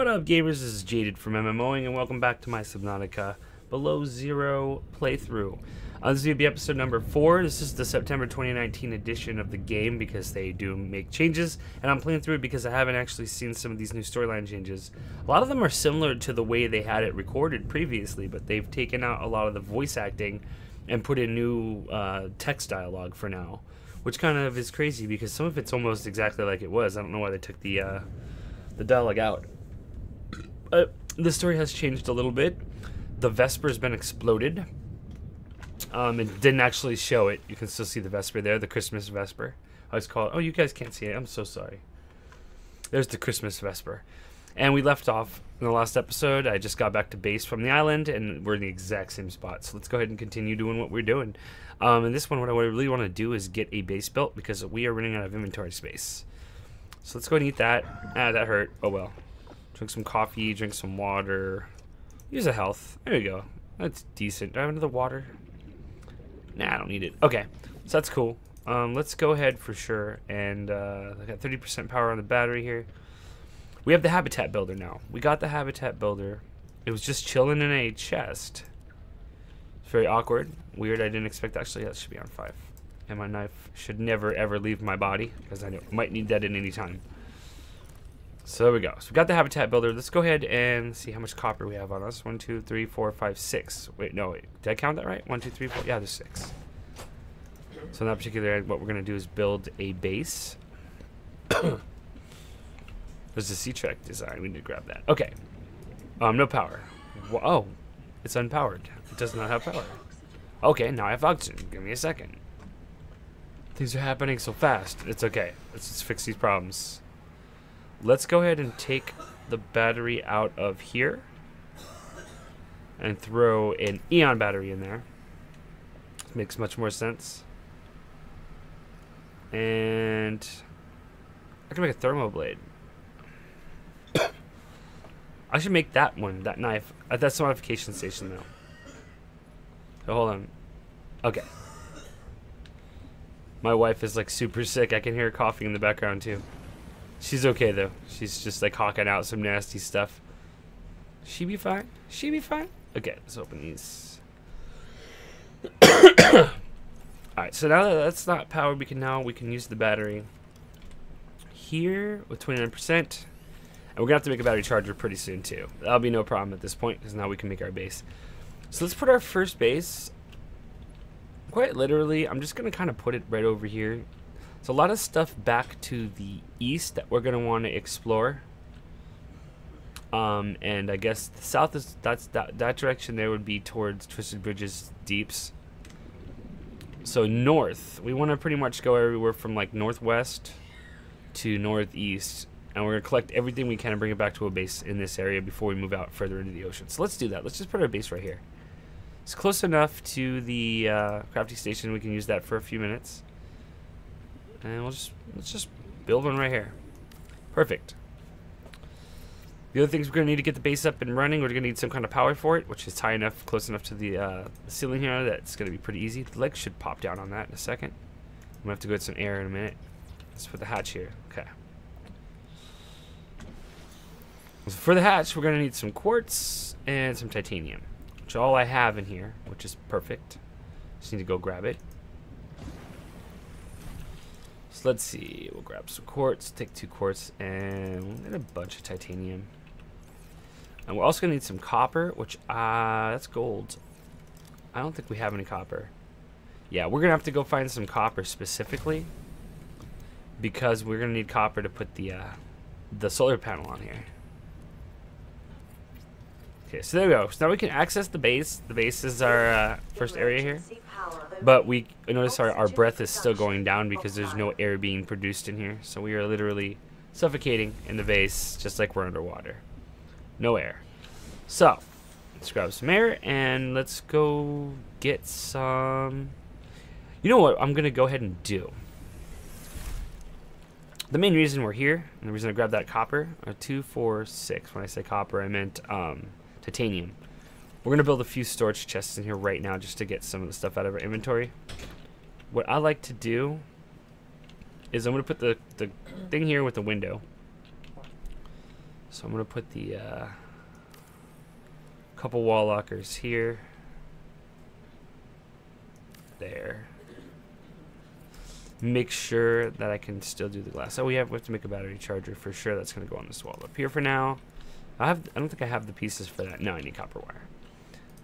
What up, gamers? This is Jaydyd from MMOing, and welcome back to my Subnautica Below Zero playthrough. Uh, this is going to be episode number four. This is the September 2019 edition of the game because they do make changes, and I'm playing through it because I haven't actually seen some of these new storyline changes. A lot of them are similar to the way they had it recorded previously, but they've taken out a lot of the voice acting and put in new uh, text dialogue for now, which kind of is crazy because some of it's almost exactly like it was. I don't know why they took the uh, the dialogue out. Uh, the story has changed a little bit. The Vesper's been exploded. Um, it didn't actually show it. You can still see the Vesper there, the Christmas Vesper. I was called. Oh, you guys can't see it. I'm so sorry. There's the Christmas Vesper. And we left off in the last episode. I just got back to base from the island, and we're in the exact same spot. So let's go ahead and continue doing what we're doing. Um, and this one, what I really want to do is get a base built because we are running out of inventory space. So let's go and eat that. Ah, that hurt. Oh well. Drink some coffee, drink some water. Use a health. There you go. That's decent. Do I have another water? Nah, I don't need it. Okay, so that's cool. Um, let's go ahead for sure. And uh, I got 30% power on the battery here. We have the habitat builder now. We got the habitat builder. It was just chilling in a chest. It's very awkward. Weird. I didn't expect. Actually, that should be on five. And my knife should never ever leave my body because I might need that at any time. So there we go. So we got the habitat builder. Let's go ahead and see how much copper we have on us. One, two, three, four, five, six. Wait, no, wait. Did I count that right? One, two, three, four. Yeah, there's six. So in that particular end, what we're going to do is build a base. there's a C-Trek design. We need to grab that. Okay. Um, no power. Whoa, oh, it's unpowered. It does not have power. Okay, now I have oxygen. Give me a second. Things are happening so fast. It's okay. Let's just fix these problems. Let's go ahead and take the battery out of here and throw an ion battery in there. Makes much more sense. And I can make a thermo blade. I should make that one, that knife. Uh, that's the modification station though. So hold on. Okay. My wife is like super sick. I can hear her coughing in the background too. She's okay though. She's just like hawking out some nasty stuff. She be fine. She be fine. Okay, let's open these. Alright, so now that that's not powered, we can now we can use the battery here with 29%. And we're gonna have to make a battery charger pretty soon too. That'll be no problem at this point because now we can make our base. So let's put our first base. Quite literally, I'm just gonna kind of put it right over here so a lot of stuff back to the east that we're going to want to explore. Um, and I guess the south is that's that that direction there would be towards Twisty Bridges Deeps. So north, we want to pretty much go everywhere from like northwest to northeast, and we're gonna collect everything we can and bring it back to a base in this area before we move out further into the ocean. So let's do that. Let's just put our base right here. It's close enough to the uh, crafting station. We can use that for a few minutes. And we'll just let's just build one right here. Perfect. The other things we're going to need to get the base up and running, we're going to need some kind of power for it, which is high enough, close enough to the, uh, ceiling here that's going to be pretty easy. The legs should pop down on that in a second. I'm going to have to go get some air in a minute. Let's put the hatch here. Okay. So for the hatch, we're going to need some quartz and some titanium, which all I have in here, which is perfect. Just need to go grab it. So let's see. We'll grab some quartz, take two quartz, and we'll a bunch of titanium. And we're also gonna need some copper, which uh that's gold. I don't think we have any copper. Yeah, we're gonna have to go find some copper specifically because we're gonna need copper to put the uh, the solar panel on here. Okay, so there we go. So now we can access the base. The base is our uh, first area here. But we notice our, our breath is still going down because there's no air being produced in here. So we are literally suffocating in the base just like we're underwater. No air. So, let's grab some air and let's go get some... You know what I'm going to go ahead and do? The main reason we're here, and the reason I grabbed that copper, are two, four, six. When I say copper, I meant um, titanium. We're gonna build a few storage chests in here right now just to get some of the stuff out of our inventory. What I like to do is I'm gonna put the the thing here with the window. So I'm gonna put the uh, couple wall lockers here. There. Make sure that I can still do the glass. Oh, we have, we have to make a battery charger for sure. That's gonna go on this wall up here for now. I have. I don't think I have the pieces for that. No, I need copper wire.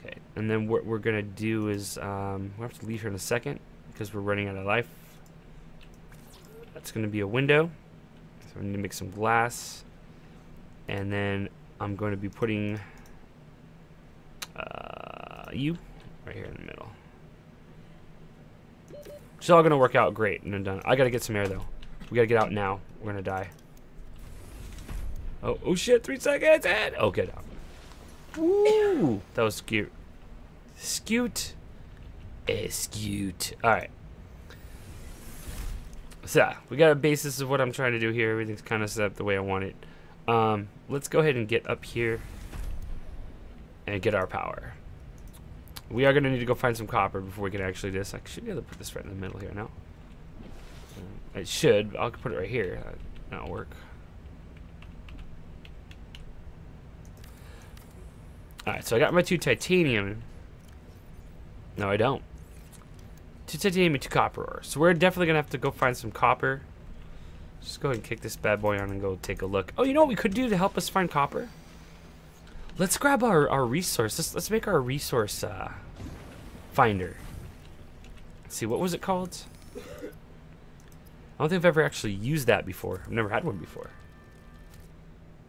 Okay, and then what we're gonna do is um, we have to leave here in a second because we're running out of life. That's gonna be a window. So need to make some glass, and then I'm going to be putting uh, you right here in the middle. It's all gonna work out great and done. I gotta get some air though. We gotta get out now. We're gonna die. Oh, oh shit! Three seconds and oh, get out. Woo! That was cute. Scute. Escute. Eh, Alright. So, we got a basis of what I'm trying to do here. Everything's kind of set up the way I want it. Um, let's go ahead and get up here and get our power. We are going to need to go find some copper before we can actually do this. I should be able to put this right in the middle here now. Uh, it should. I'll put it right here. Uh, that'll work. Alright, so I got my two titanium. No, I don't. Two titanium and two copper ore. So we're definitely going to have to go find some copper. Just go ahead and kick this bad boy on and go take a look. Oh, you know what we could do to help us find copper? Let's grab our, our resource. Let's, let's make our resource uh, finder. Let's see, what was it called? I don't think I've ever actually used that before. I've never had one before.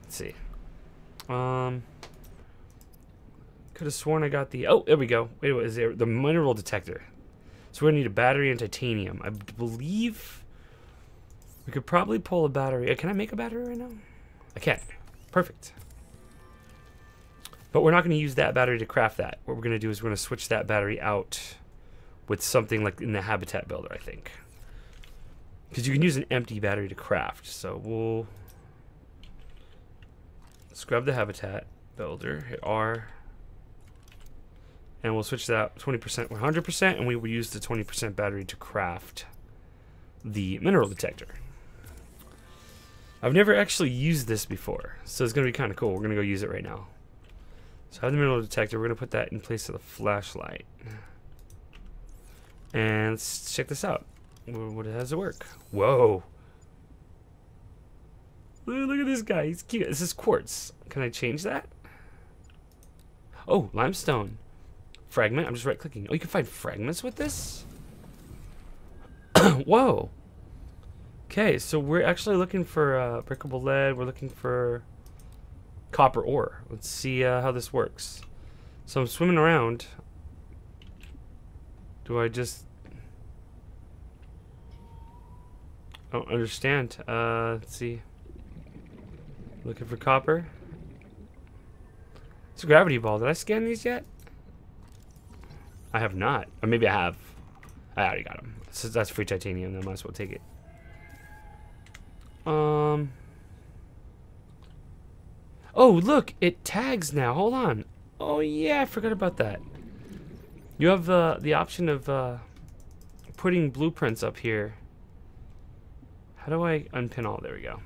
Let's see. Um... Could have sworn I got the... Oh, there we go. Wait, what is there? The mineral detector. So we're going to need a battery and titanium. I believe we could probably pull a battery. Uh, can I make a battery right now? I can. Perfect. But we're not going to use that battery to craft that. What we're going to do is we're going to switch that battery out with something like in the habitat builder, I think. Because you can use an empty battery to craft. So we'll scrub the habitat builder, hit R, and we'll switch that 20% 100% and we will use the 20% battery to craft the mineral detector. I've never actually used this before, so it's going to be kind of cool. We're going to go use it right now. So I have the mineral detector. We're going to put that in place of the flashlight. And let's check this out. What does it work? Whoa. Look at this guy. He's cute. This is quartz. Can I change that? Oh, limestone. Fragment. I'm just right clicking. Oh, you can find fragments with this? Whoa. Okay, so we're actually looking for uh, breakable lead. We're looking for copper ore. Let's see uh, how this works. So I'm swimming around. Do I just... I don't understand. Uh, let's see. Looking for copper. It's a gravity ball. Did I scan these yet? I have not. Or maybe I have. I already got them. So that's free titanium. I might as well take it. Um. Oh, look. It tags now. Hold on. Oh, yeah. I forgot about that. You have the, the option of uh, putting blueprints up here. How do I unpin all? There we go.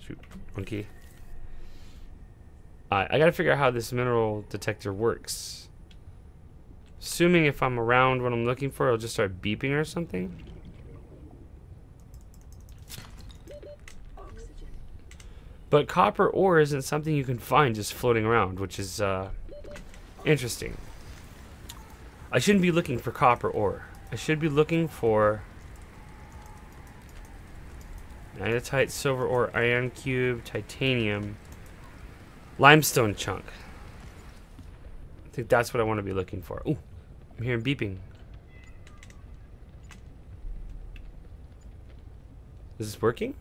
Shoot. Monkey. Right, I gotta figure out how this mineral detector works. Assuming if I'm around what I'm looking for, it'll just start beeping or something. But copper ore isn't something you can find just floating around, which is uh, interesting. I shouldn't be looking for copper ore. I should be looking for magnetite, silver ore, iron cube, titanium, limestone chunk. I think that's what I want to be looking for. Ooh. I'm hearing beeping. Is this working?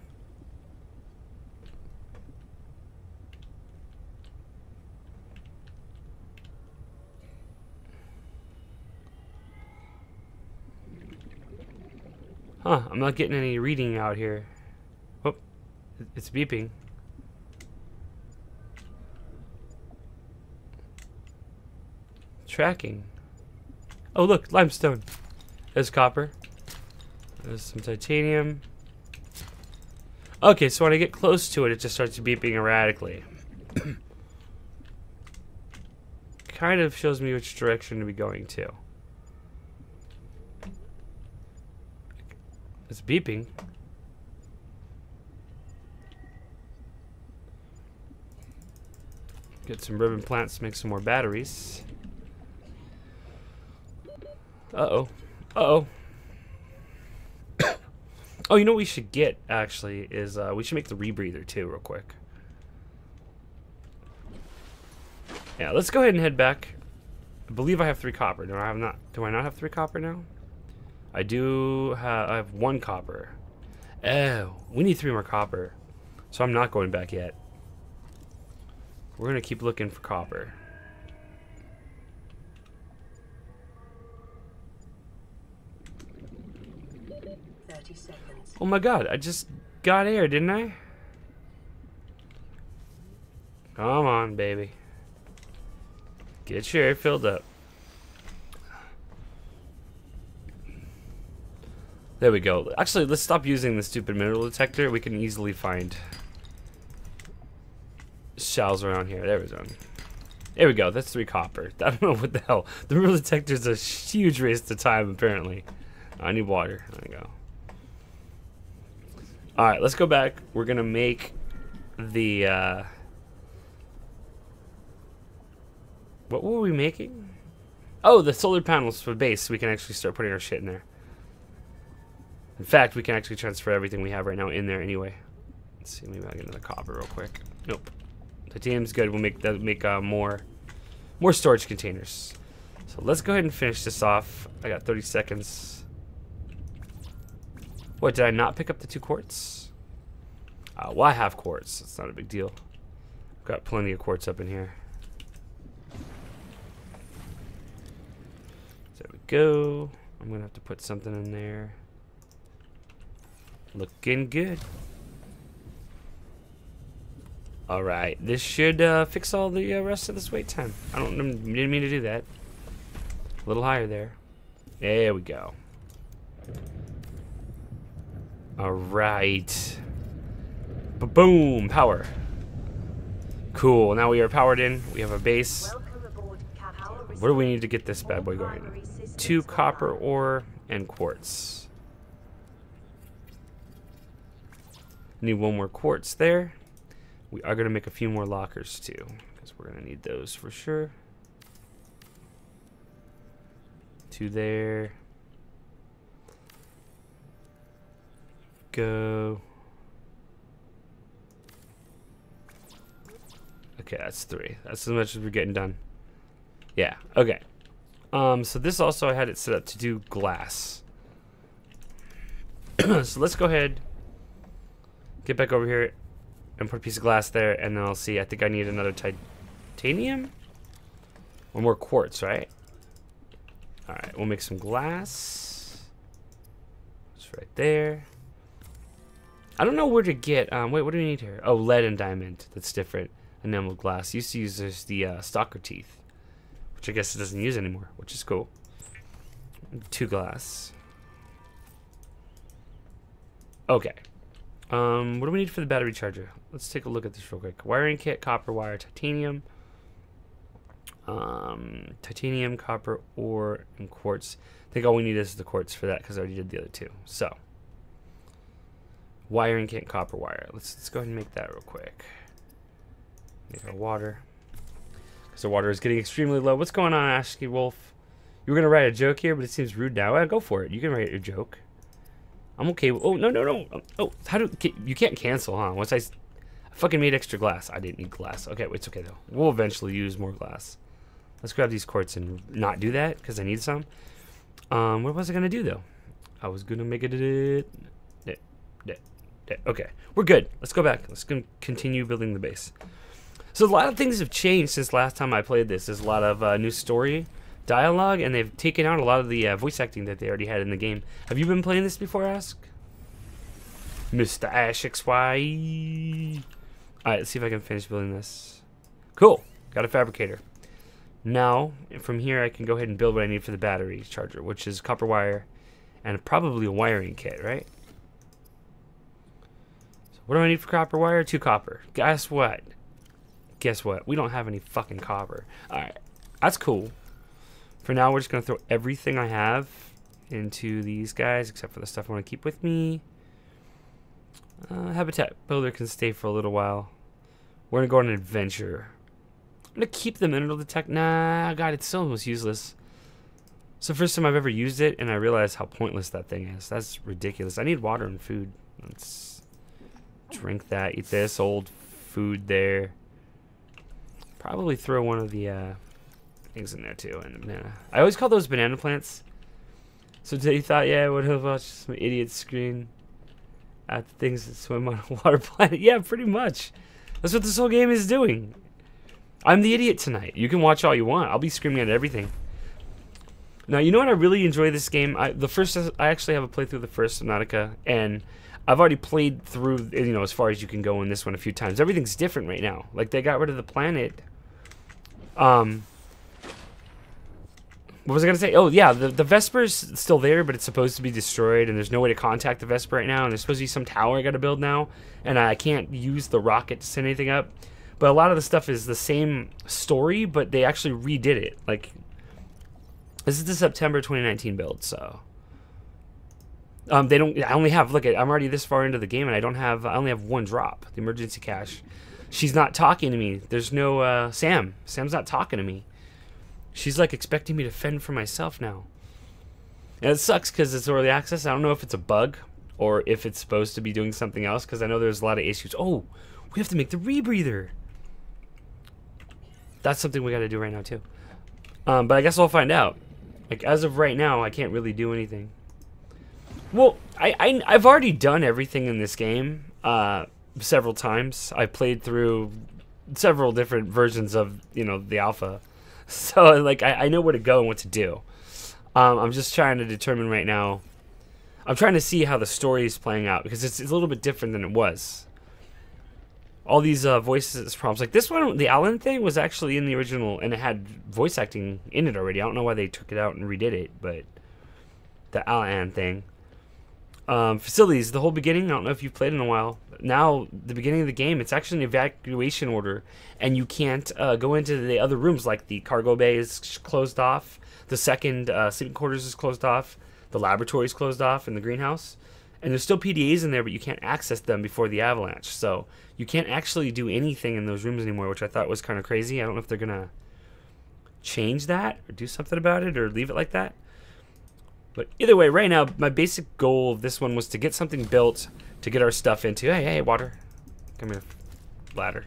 Huh, I'm not getting any reading out here. Oh, it's beeping. Tracking. Oh, look, limestone. There's copper. There's some titanium. Okay, so when I get close to it, it just starts beeping erratically. kind of shows me which direction to be going to. It's beeping. Get some ribbon plants to make some more batteries. Uh-oh. Uh-oh. oh, you know what we should get, actually, is uh, we should make the rebreather, too, real quick. Yeah, let's go ahead and head back. I believe I have three copper. Do I have not? Do I not have three copper now? I do have. I have one copper. Oh, we need three more copper. So I'm not going back yet. We're gonna keep looking for copper. Oh my god, I just got air, didn't I? Come on, baby. Get your air filled up. There we go. Actually, let's stop using the stupid mineral detector. We can easily find shells around here. There we go. There we go. That's three copper. I don't know what the hell. The mineral detector is a huge waste of time, apparently. I need water. There we go. Alright, let's go back. We're to make the... Uh, what were we making? Oh, the solar panels for base. So we can actually start putting our shit in there. In fact, we can actually transfer everything we have right now in there anyway. Let's see, maybe I'll get another copper real quick. Nope. Titanium's good. We'll make that make uh, more more storage containers. So let's go ahead and finish this off. I got 30 seconds. What, did I not pick up the two quartz? Uh, well, I have quartz. It's not a big deal. I've got plenty of quartz up in here. There we go. I'm going to have to put something in there. Looking good. Alright, this should uh, fix all the uh, rest of this wait time. I don't didn't mean to do that. A little higher there. There we go. Alright. Boom! Power. Cool, now we are powered in. We have a base. What do we need to get this bad boy going? Two copper ore and quartz. Need one more quartz there. We are going to make a few more lockers too, because we're going to need those for sure. Two there. Go. Okay, that's three. That's as much as we're getting done. Yeah, okay. Um, so this also I had it set up to do glass. so let's go ahead get back over here and put a piece of glass there, and then I'll see. I think I need another titanium? Or more quartz, right? Alright, we'll make some glass. It's right there. I don't know where to get, um, wait, what do we need here? Oh, lead and diamond. That's different. Enamel glass. Used to use this, the uh, stalker teeth, which I guess it doesn't use anymore, which is cool. Two glass. Okay. Um, what do we need for the battery charger? Let's take a look at this real quick. Wiring kit, copper wire, titanium. Um, titanium, copper, ore, and quartz. I think all we need is the quartz for that because I already did the other two. So, wiring kit, copper wire. Let's, let's go ahead and make that real quick. Make our water. Because the water is getting extremely low. What's going on, Ashley Wolf? You were going to write a joke here, but it seems rude now. go for it. You can write your joke. I'm okay. Oh, no, no, no. Oh, how do... You can't cancel, huh? Once I, I fucking made extra glass. I didn't need glass. Okay, it's okay, though. We'll eventually use more glass. Let's grab these quartz and not do that, because I need some. Um, what was I going to do, though? I was going to make it... Okay, we're good. Let's go back. Let's continue building the base. So a lot of things have changed since last time I played this. There's a lot of uh, new story dialogue, and they've taken out a lot of the uh, voice acting that they already had in the game. Have you been playing this before, Ask? Mr. Ash XY. Alright, let's see if I can finish building this. Cool. Got a fabricator. Now, from here, I can go ahead and build what I need for the battery charger, which is copper wire and probably a wiring kit, right? What do I need for copper wire? Two copper. Guess what? Guess what? We don't have any fucking copper. Alright, that's cool. For now, we're just going to throw everything I have into these guys, except for the stuff I want to keep with me. Uh, habitat builder can stay for a little while. We're going to go on an adventure. I'm going to keep the mineral detect. Nah, God, it's still almost useless. It's the first time I've ever used it, and I realize how pointless that thing is. That's ridiculous. I need water and food. Let's drink that, eat this old food there. Probably throw one of the uh, things in there too, and a banana. I always call those banana plants. So they thought, yeah, what watched some idiot screen at the things that swim on a water planet? Yeah, pretty much. That's what this whole game is doing. I'm the idiot tonight. You can watch all you want. I'll be screaming at everything. Now, you know what I really enjoy this game? I, the first, I actually have a playthrough of the first Subnautica, and I've already played through, you know, as far as you can go in this one a few times. Everything's different right now. Like, they got rid of the planet. Um, what was I going to say? Oh, yeah, the, the Vesper's still there, but it's supposed to be destroyed, and there's no way to contact the Vesper right now, and there's supposed to be some tower I got to build now, and I can't use the rocket to send anything up. But a lot of the stuff is the same story, but they actually redid it. Like, this is the September 2019 build, so um, they don't. I only have. Look, I'm already this far into the game, and I don't have. I only have one drop. The emergency cache. She's not talking to me. There's no uh, Sam. Sam's not talking to me. She's like expecting me to fend for myself now. And it sucks because it's early access. I don't know if it's a bug or if it's supposed to be doing something else because I know there's a lot of issues. Oh, we have to make the rebreather. That's something we got to do right now too. Um, but I guess I'll find out. Like as of right now, I can't really do anything. Well, I, I I've already done everything in this game uh, several times. I played through several different versions of you know the alpha, so like I, I know where to go and what to do. Um, I'm just trying to determine right now. I'm trying to see how the story is playing out because it's, it's a little bit different than it was all these uh, voices prompts. Like this one, the Al-An thing was actually in the original, and it had voice acting in it already. I don't know why they took it out and redid it, but the Al-An thing. Um, facilities, the whole beginning. I don't know if you've played in a while. Now, the beginning of the game, it's actually an evacuation order, and you can't uh, go into the other rooms. Like the cargo bay is closed off, the second uh, sleeping quarters is closed off, the laboratory is closed off, and the greenhouse. And there's still PDAs in there, but you can't access them before the avalanche. So you can't actually do anything in those rooms anymore, which I thought was kind of crazy. I don't know if they're gonna change that or do something about it or leave it like that. But either way, right now, my basic goal of this one was to get something built to get our stuff into. Hey, hey, water. Come here, ladder.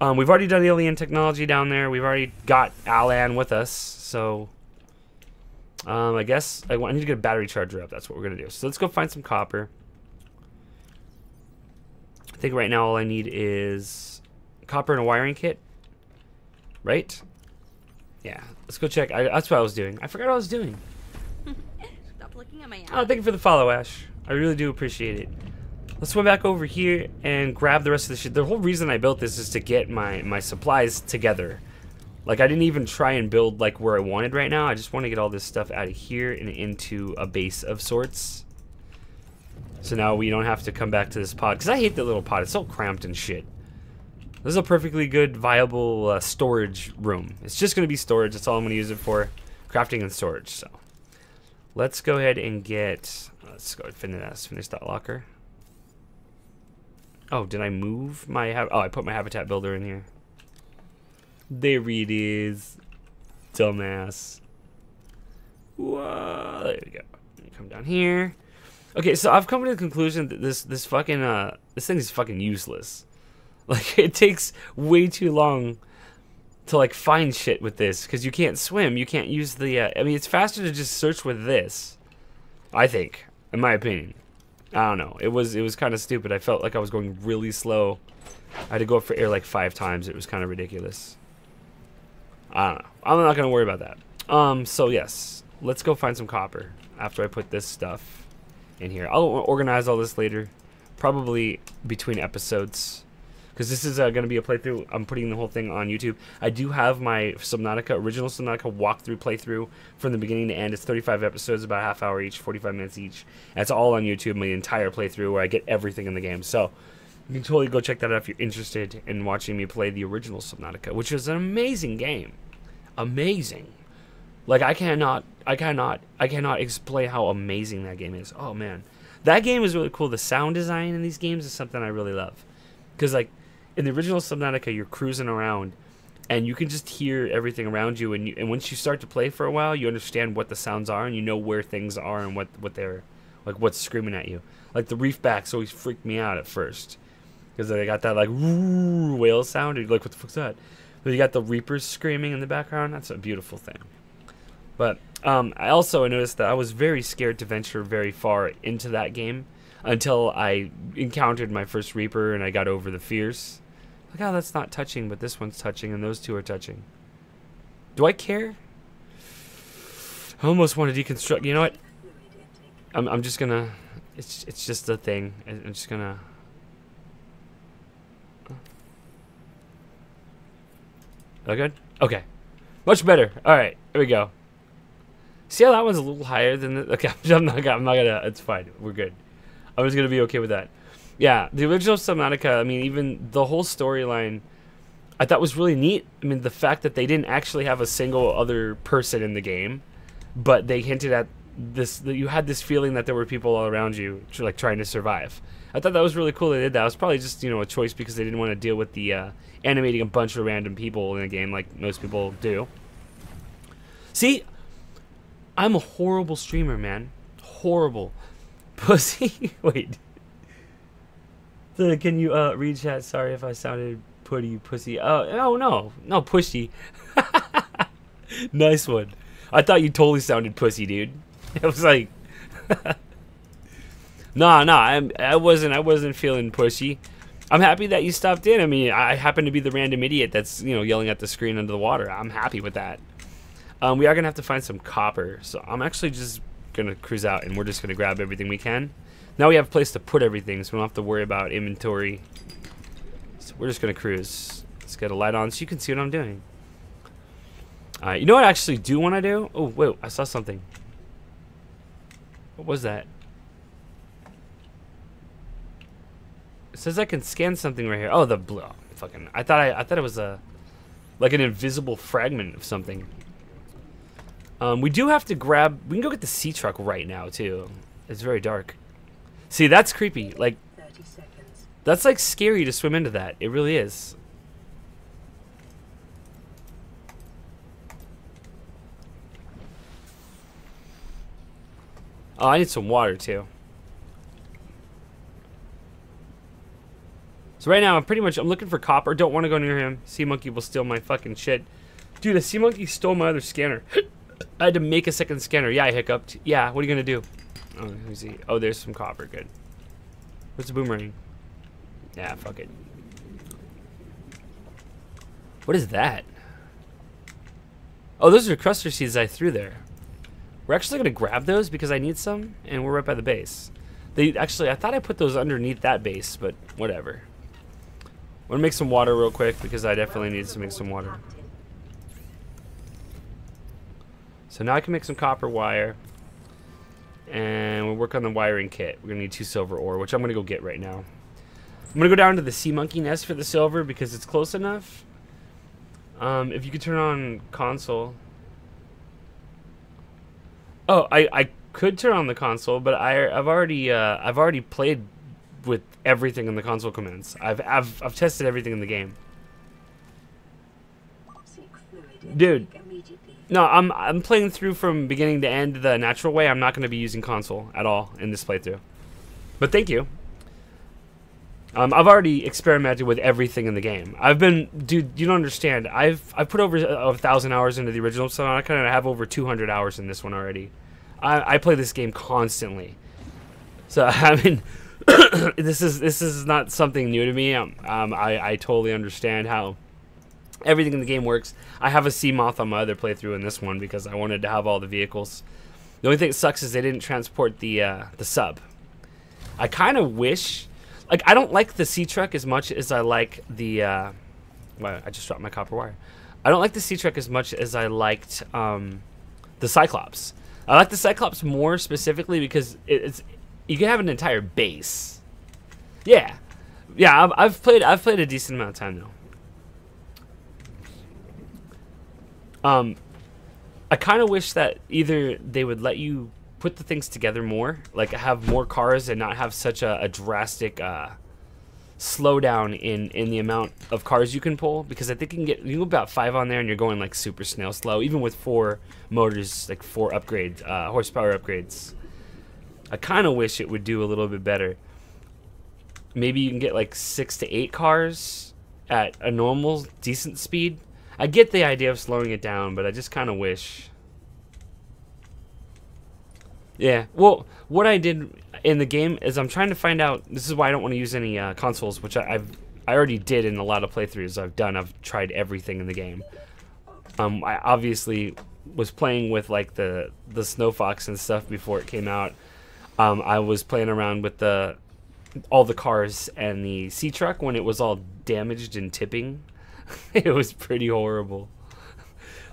Um, we've already done alien technology down there. We've already got Al-An with us, so um, I guess I, I need to get a battery charger up. That's what we're going to do. So let's go find some copper. I think right now all I need is copper and a wiring kit. Right? Yeah. Let's go check. I, that's what I was doing. I forgot what I was doing. Stop looking at my app. Oh, thank you for the follow, Ash. I really do appreciate it. Let's swim back over here and grab the rest of the shit. The whole reason I built this is to get my, my supplies together. Like, I didn't even try and build, like, where I wanted right now. I just want to get all this stuff out of here and into a base of sorts. So now we don't have to come back to this pod. Because I hate the little pod. It's so cramped and shit. This is a perfectly good, viable uh, storage room. It's just going to be storage. That's all I'm going to use it for. Crafting and storage, so. Let's go ahead and get... Let's go ahead and finish, finish that locker. Oh, did I move my... Oh, I put my habitat builder in here. There it is. Dumbass. Whoa. There we go. Come down here. Okay, so I've come to the conclusion that this this fucking uh this thing is fucking useless. Like it takes way too long to like find shit with this because you can't swim. You can't use the. Uh, I mean, it's faster to just search with this. I think, in my opinion. I don't know. It was it was kind of stupid. I felt like I was going really slow. I had to go up for air like five times. It was kind of ridiculous. I don't know. I'm not gonna worry about that. Um. So yes, let's go find some copper after I put this stuff in here. I'll organize all this later, probably between episodes, because this is uh, going to be a playthrough. I'm putting the whole thing on YouTube. I do have my Subnautica original Subnautica walkthrough playthrough from the beginning to end. It's 35 episodes, about half hour each, 45 minutes each. That's all on YouTube, my entire playthrough where I get everything in the game. So you can totally go check that out if you're interested in watching me play the original Subnautica, which is an amazing game. Amazing. Like I cannot, I cannot, I cannot explain how amazing that game is. Oh man, that game is really cool. The sound design in these games is something I really love, because like in the original Subnautica, you're cruising around, and you can just hear everything around you. And you, and once you start to play for a while, you understand what the sounds are, and you know where things are and what what they're like, what's screaming at you. Like the reef backs always freaked me out at first, because they got that like whale sound. And you're like, what the fuck's that? But you got the reapers screaming in the background. That's a beautiful thing. But um, I also noticed that I was very scared to venture very far into that game until I encountered my first Reaper and I got over the fears. Like, oh, that's not touching, but this one's touching and those two are touching. Do I care? I almost want to deconstruct. You know what? I'm, I'm just gonna. It's it's just a thing. I'm just gonna. That good? Okay. Much better. All right. Here we go. See how that one's a little higher than the. Okay, I'm not, I'm not gonna. It's fine. We're good. I'm just gonna be okay with that. Yeah, the original Subnautica. I mean, even the whole storyline, I thought was really neat. I mean, the fact that they didn't actually have a single other person in the game, but they hinted at this. That you had this feeling that there were people all around you, like trying to survive. I thought that was really cool. They did that. It was probably just you know a choice because they didn't want to deal with the uh, animating a bunch of random people in a game like most people do. See, I'm a horrible streamer, man. Horrible. Pussy. Wait. So can you uh, read chat? Sorry if I sounded putty, pussy. Oh, oh no, no pushy. nice one. I thought you totally sounded pussy, dude. It was like, nah, nah. I'm, I wasn't. I wasn't feeling pushy. I'm happy that you stopped in. I mean, I happen to be the random idiot that's you know yelling at the screen under the water. I'm happy with that. Um, we are gonna have to find some copper, so I'm actually just gonna cruise out and we're just gonna grab everything we can. Now we have a place to put everything, so we don't have to worry about inventory. So we're just gonna cruise. Let's get a light on so you can see what I'm doing. Alright, you know what I actually do want to do? Oh, wait, I saw something. What was that? It says I can scan something right here. Oh, the blue. Oh, fucking. I thought I, I thought it was a like an invisible fragment of something. Um, we do have to grab. We can go get the sea truck right now too. It's very dark. See, that's creepy. Like, that's like scary to swim into that. It really is. Oh, I need some water too. So right now, I'm pretty much I'm looking for copper. Don't want to go near him. Sea monkey will steal my fucking shit. Dude, a sea monkey stole my other scanner. I had to make a second scanner. Yeah, I hiccuped. Yeah, what are you gonna do? Oh, me see. Oh, there's some copper. Good. What's the boomerang? Yeah, fuck it. What is that? Oh, those are cruster seeds I threw there. We're actually gonna grab those because I need some, and we're right by the base. They actually, I thought I put those underneath that base, but whatever. I'm gonna make some water real quick because I definitely need to make some water. So now I can make some copper wire. And we'll work on the wiring kit. We're going to need two silver ore, which I'm going to go get right now. I'm going to go down to the sea monkey nest for the silver because it's close enough. Um, if you could turn on console. Oh, I, I could turn on the console, but I, I've already uh, I've already played with everything in the console commands. I've, I've, I've tested everything in the game. Dude, no, I'm I'm playing through from beginning to end the natural way. I'm not going to be using console at all in this playthrough. But thank you. Um, I've already experimented with everything in the game. I've been, dude, you don't understand. I've I've put over a, a thousand hours into the original, so I kind of have over 200 hours in this one already. I, I play this game constantly, so I mean, this is this is not something new to me. Um, um I I totally understand how everything in the game works. I have a sea moth on my other playthrough in this one because I wanted to have all the vehicles. The only thing that sucks is they didn't transport the uh, the sub. I kind of wish, like I don't like the sea truck as much as I like the. Uh, well, I just dropped my copper wire. I don't like the sea truck as much as I liked um, the Cyclops. I like the Cyclops more specifically because it's you can have an entire base. Yeah, yeah. I've, I've played I've played a decent amount of time though. Um, I kind of wish that either they would let you put the things together more, like have more cars and not have such a, a drastic uh, slowdown in in the amount of cars you can pull. Because I think you can get you about five on there and you're going like super snail slow, even with four motors, like four upgrades, uh, horsepower upgrades. I kind of wish it would do a little bit better. Maybe you can get like six to eight cars at a normal, decent speed. I get the idea of slowing it down, but I just kind of wish. Yeah, well, what I did in the game is I'm trying to find out. This is why I don't want to use any uh, consoles, which I, I've I already did in a lot of playthroughs I've done. I've tried everything in the game. Um, I obviously was playing with like the the Snow Fox and stuff before it came out. Um, I was playing around with the all the cars and the sea truck when it was all damaged and tipping. it was pretty horrible.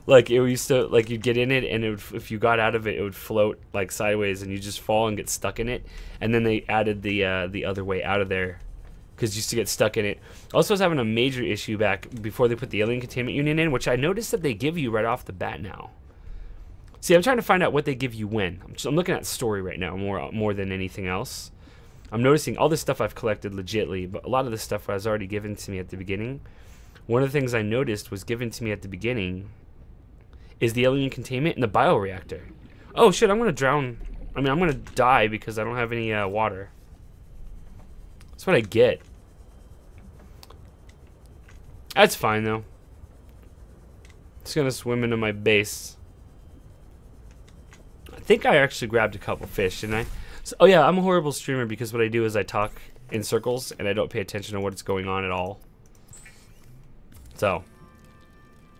like it used to like you'd get in it and it would, if you got out of it it would float like sideways and you just fall and get stuck in it. And then they added the uh, the other way out of there because you used to get stuck in it. Also, I was having a major issue back before they put the alien containment unit in, which I noticed that they give you right off the bat now. See, I'm trying to find out what they give you when. I'm, just, I'm looking at story right now more more than anything else. I'm noticing all this stuff I've collected legitly, but a lot of this stuff was already given to me at the beginning. One of the things I noticed was given to me at the beginning is the alien containment and the bioreactor. Oh shit, I'm gonna drown. I mean, I'm gonna die because I don't have any uh, water. That's what I get. That's fine though. Just gonna swim into my base. I think I actually grabbed a couple fish, didn't I? So, oh yeah, I'm a horrible streamer because what I do is I talk in circles and I don't pay attention to what's going on at all. So,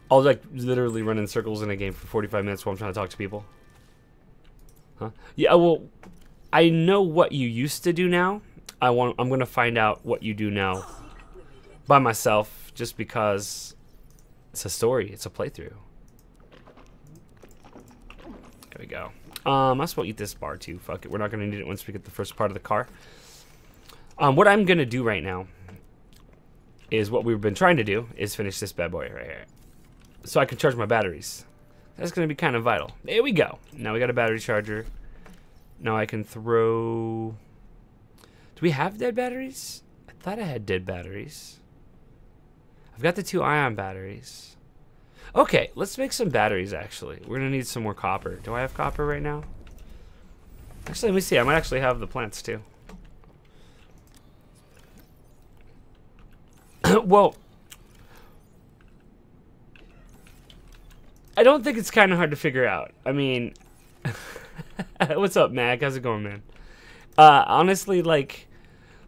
I'll like literally run in circles in a game for 45 minutes while I'm trying to talk to people. Huh? Yeah, well, I know what you used to do now. I want. I'm gonna find out what you do now by myself, just because it's a story. It's a playthrough. There we go. Um, I suppose eat this bar too. Fuck it. We're not gonna need it once we get the first part of the car. Um, what I'm gonna do right now is what we've been trying to do is finish this bad boy right here, so I can charge my batteries. That's gonna be kind of vital. There we go. Now we got a battery charger. Now I can throw. Do we have dead batteries? I thought I had dead batteries. I've got the two ion batteries. Okay, let's make some batteries actually. We're gonna need some more copper. Do I have copper right now? Actually, let me see. I might actually have the plants too. well, I don't think it's kind of hard to figure out. I mean, what's up, Mac? How's it going, man? Uh, honestly, like,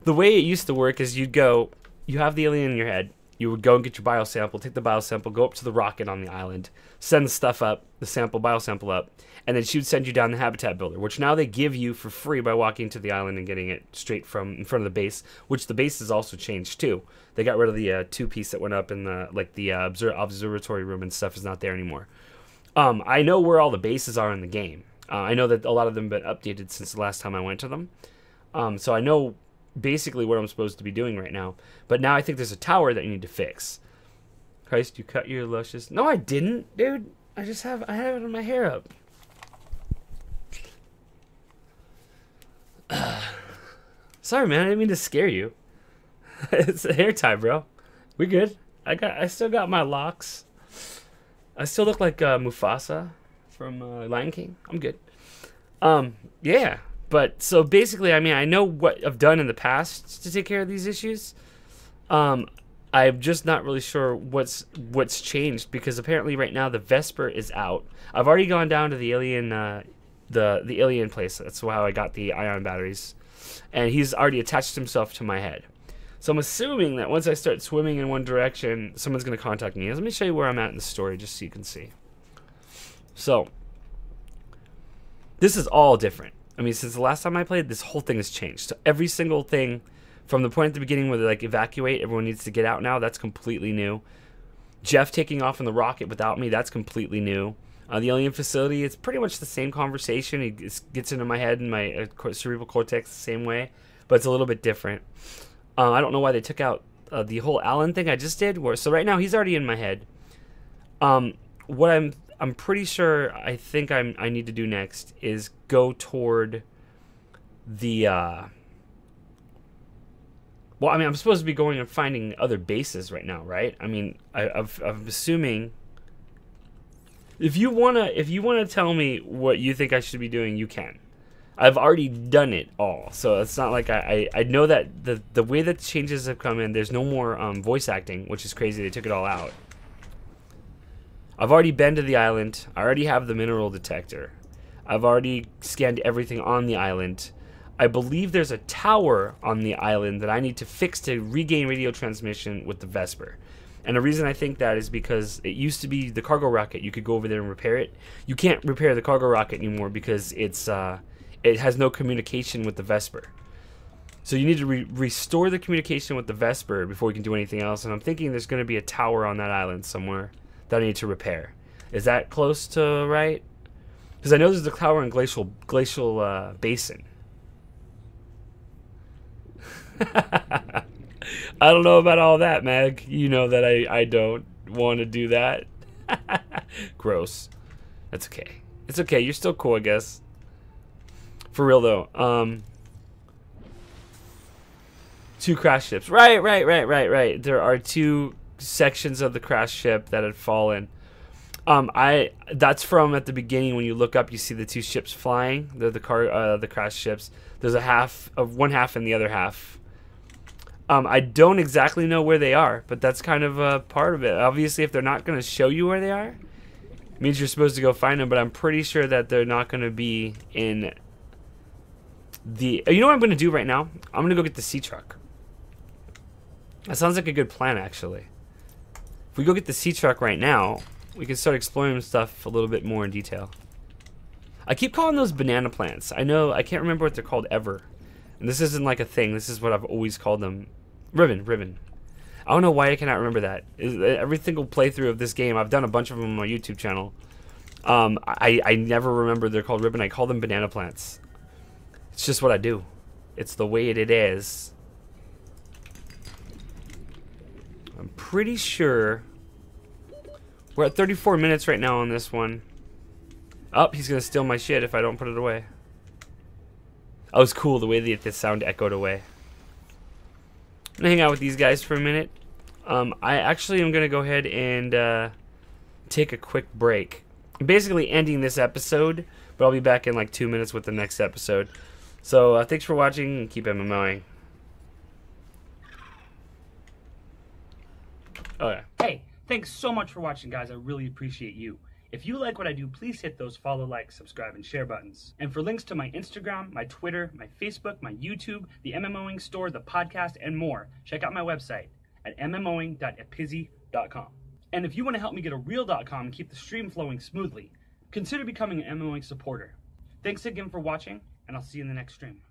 the way it used to work is you'd go, you have the alien in your head, you would go and get your biosample, take the biosample, go up to the rocket on the island, send the stuff up, the sample, biosample up, and then she would send you down the habitat builder, which now they give you for free by walking to the island and getting it straight from in front of the base, which the base has also changed too. They got rid of the uh, two piece that went up in the like the uh, obser- observatory room and stuff is not there anymore. Um, I know where all the bases are in the game. Uh, I know that a lot of them have been updated since the last time I went to them. Um, so I know basically what I'm supposed to be doing right now. But now I think there's a tower that you need to fix. Christ, you cut your luscious. No, I didn't, dude. I just have I have it in my hair up. Sorry, man. I didn't mean to scare you. it's a hair tie, bro. We good. I got. I still got my locks. I still look like uh, Mufasa from uh, Lion King. I'm good. Um, yeah. But so basically, I mean, I know what I've done in the past to take care of these issues. Um, I'm just not really sure what's what's changed because apparently right now the Vesper is out. I've already gone down to the alien, uh, the the alien place. That's how I got the ion batteries, and he's already attached himself to my head. So I'm assuming that once I start swimming in one direction, someone's going to contact me. Let me show you where I'm at in the story, just so you can see. So this is all different. I mean, since the last time I played, this whole thing has changed. So every single thing From the point at the beginning where they like evacuate, everyone needs to get out now. That's completely new. Jeff taking off in the rocket without me, that's completely new. Uh, the alien facility, it's pretty much the same conversation. It gets into my head and my uh, cerebral cortex the same way, but it's a little bit different. Uh, I don't know why they took out uh, the whole Al-An thing I just did. Where so right now he's already in my head. Um, what I'm I'm pretty sure I think I'm I need to do next is go toward the uh well I mean I'm supposed to be going and finding other bases right now right? I mean I, I've, I'm assuming if you wanna if you wanna tell me what you think I should be doing you can. I've already done it all so it's not like I I, I know that the the way that changes have come in there's no more um, voice acting which is crazy they took it all out I've already been to the island. I already have the mineral detector. I've already scanned everything on the island. I believe there's a tower on the island that I need to fix to regain radio transmission with the Vesper. And the reason I think that is because it used to be the cargo rocket. You could go over there and repair it. You can't repair the cargo rocket anymore because it's uh, it has no communication with the Vesper. So you need to re restore the communication with the Vesper before you can do anything else. And I'm thinking there's going to be a tower on that island somewhere that I need to repair. Is that close to right? Because I know there's the Tower Glacial Glacial uh, Basin. I don't know about all that, Mag. You know that I, I don't want to do that. Gross. That's okay. It's okay. You're still cool, I guess. For real though. Um two crash ships. Right, right, right, right, right. There are two sections of the crash ship that had fallen. Um, I that's from at the beginning when you look up, you see the two ships flying, the the car, uh, the crash ships. There's a half of one half and the other half. Um, I don't exactly know where they are, but that's kind of a part of it. Obviously, if they're not going to show you where they are, means you're supposed to go find them. But I'm pretty sure that they're not going to be in the. You know what I'm going to do right now? I'm going to go get the sea truck. That sounds like a good plan, actually. If we go get the sea truck right now, we can start exploring stuff a little bit more in detail. I keep calling those banana plants. I know, I can't remember what they're called ever. And this isn't like a thing. This is what I've always called them. Ribbon, ribbon. I don't know why I cannot remember that. Every single playthrough of this game, I've done a bunch of them on my YouTube channel. Um, I, I never remember they're called ribbon. I call them banana plants. It's just what I do. It's the way it is. I'm pretty sure we're at 34 minutes right now on this one. Oh, he's gonna steal my shit if I don't put it away. That was cool the way that the sound echoed away. I'm gonna hang out with these guys for a minute. Um, I actually am gonna go ahead and uh, take a quick break. I'm basically ending this episode, but I'll be back in like two minutes with the next episode. So uh, thanks for watching and keep MMOing. Oh, okay. Hey, thanks so much for watching, guys. I really appreciate you. If you like what I do, please hit those follow, like, subscribe, and share buttons. And for links to my Instagram, my Twitter, my Facebook, my YouTube, the MMOing store, the podcast, and more, check out my website at mmoing.epizy.com. And if you want to help me get a real.com and keep the stream flowing smoothly, consider becoming an MMOing supporter. Thanks again for watching, and I'll see you in the next stream.